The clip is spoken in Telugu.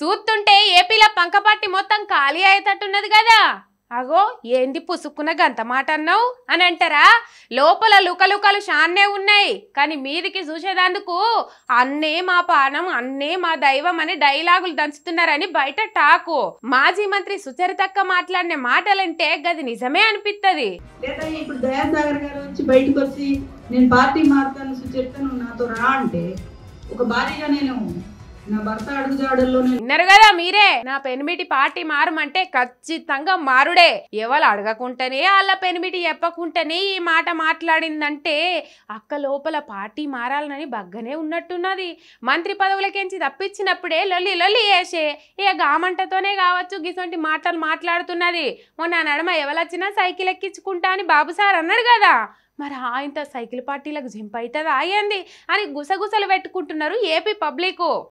చూస్తుంటే ఏపీలో పంకపాటి మొత్తం ఖాళీ అయ్యేటట్టున్నది కదా. అగో ఏంది పుసుక్కున గంత మాట అన్నావు? అని అంటారా? లోపల లుకలుకలు షాన్నే ఉన్నాయి. కానీ మీదికి చూసేదందుకు అన్నే మా పానం అన్నే మా దైవం అని డైలాగులు దంచుతున్నారని బయట టాకు. మాజీ మంత్రి సుచరితక్క మాట్లాడిన మాటలంటే గది నిజమే అనిపిత్తది. ఇప్పుడు దయాసాగర్ గారు వచ్చి బయటకు వచ్చి నేను పార్టీ మారుతాను సుచరితను నాతో రా అంటే ఒక భారీగా నేను నా భర్త అడుగుజాడల్లో విన్నారు కదా మీరే. నా పెనిమిటి పార్టీ మారమంటే ఖచ్చితంగా మారుడే. ఎవరు అడగకుంటేనే వాళ్ళ పెనిమిటి చెప్పకుంటేనే ఈ మాట మాట్లాడిందంటే అక్క లోపల పార్టీ మారాలనని బగ్గనే ఉన్నట్టున్నది. మంత్రి పదవులకెంచి తప్పించినప్పుడే లొల్లి లొల్లి వేసే ఇక గామంటతోనే కావచ్చు గిసొంటి మాటలు మాట్లాడుతున్నది. మొన్న నడమ ఎవరొచ్చినా సైకిల్ ఎక్కించుకుంటా అని బాబు సార్ అన్నాడు కదా. మరి ఆయనతో సైకిల్ పార్టీలకు జింప్ అవుతుందా అయ్యింది అని గుసగుసలు పెట్టుకుంటున్నారు ఏపీ పబ్లిక్.